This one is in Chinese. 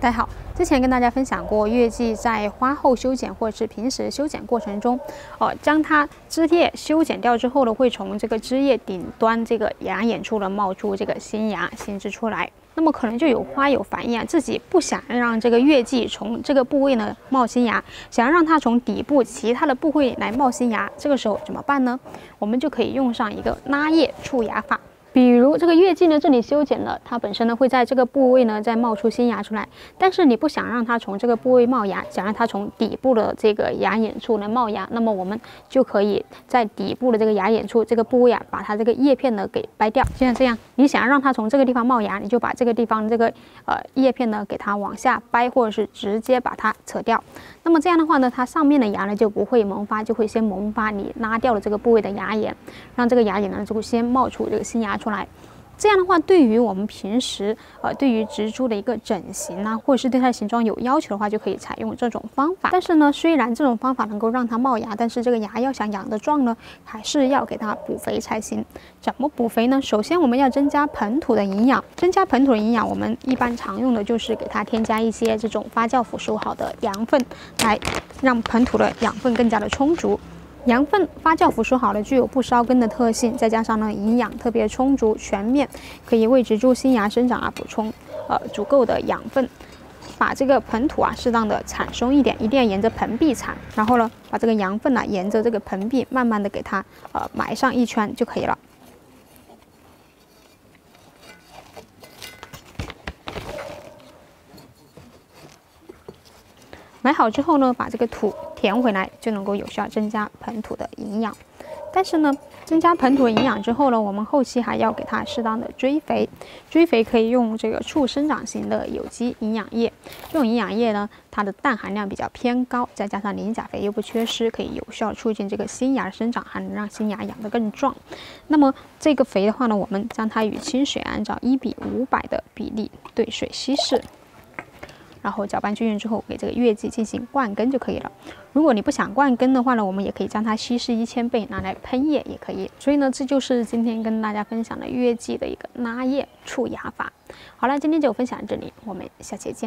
大家好，之前跟大家分享过，月季在花后修剪或者是平时修剪过程中，哦，将它枝叶修剪掉之后呢，会从这个枝叶顶端这个芽眼处呢冒出这个新芽新枝出来，那么可能就有花友反映啊，自己不想让这个月季从这个部位呢冒新芽，想要让它从底部其他的部位来冒新芽，这个时候怎么办呢？我们就可以用上一个拉叶促芽法。比如这个月季呢，这里修剪了，它本身呢会在这个部位呢再冒出新芽出来。但是你不想让它从这个部位冒芽，想让它从底部的这个芽眼处来冒芽，那么我们就可以在底部的这个芽眼处这个部位啊，把它这个叶片呢给掰掉，就像这样。你想要让它从这个地方冒芽，你就把这个地方这个呃叶片呢给它往下掰，或者是直接把它扯掉。那么这样的话呢，它上面的芽呢就不会萌发，就会先萌发你拉掉了这个部位的芽眼，让这个芽眼呢就会先冒出这个新芽出来。这样的话，对于我们平时呃对于植株的一个整形啊，或者是对它的形状有要求的话，就可以采用这种方法。但是呢，虽然这种方法能够让它冒芽，但是这个芽要想养得壮呢，还是要给它补肥才行。怎么补肥呢？首先我们要增加盆土的营养，增加盆土的营养，我们一般常用的就是给它添加一些这种发酵腐熟好的羊粪，来让盆土的养分更加的充足。羊粪发酵腐熟好了，具有不烧根的特性，再加上呢营养特别充足全面，可以为植株新芽生长啊补充呃足够的养分。把这个盆土啊适当的铲松一点，一定要沿着盆壁铲。然后呢，把这个羊粪呢沿着这个盆壁慢慢的给它呃埋上一圈就可以了。埋好之后呢，把这个土填回来，就能够有效增加盆土的营养。但是呢，增加盆土营养之后呢，我们后期还要给它适当的追肥。追肥可以用这个促生长型的有机营养液。这种营养液呢，它的氮含量比较偏高，再加上磷钾肥又不缺失，可以有效促进这个新芽的生长，还能让新芽养得更壮。那么这个肥的话呢，我们将它与清水按照一比五百的比例兑水稀释。然后搅拌均匀之后，给这个月季进行灌根就可以了。如果你不想灌根的话呢，我们也可以将它稀释一千倍拿来喷叶也可以。所以呢，这就是今天跟大家分享的月季的一个拉叶促芽法。好了，今天就分享到这里，我们下期见。